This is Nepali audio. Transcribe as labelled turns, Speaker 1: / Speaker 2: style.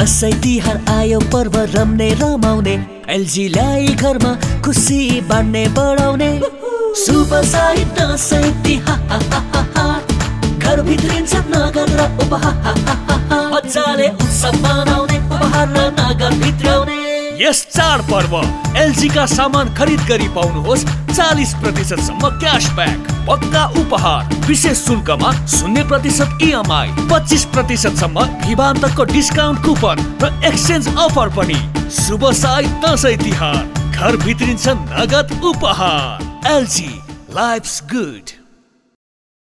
Speaker 1: दसैँ तिहार आयो पर्व रम्ने रमाउने एलजीलाई घरमा खुसी बाँड्ने बढाउने। शुभ साई दसैँ तिहार घर भित्रिन्छ नगर र उपहार मजाले उत्सव मनाउने उपहार र नगर
Speaker 2: यस चाड पर्व एलजी का सामान खरिद गरी पाउनुहोस् चालिस प्रतिशतसम्म क्यासब्याक पक्का उपहार विशेष शुल्कमा शून्य प्रतिशत इएमआई पच्चिस प्रतिशतसम्म भिवान्तको डिस्काउन्ट कुपन र एक्सचेन्ज अफर पनि। शुभ साई दसैँ तिहार घर भित्रिन्छ नगद उपहार। LG lives good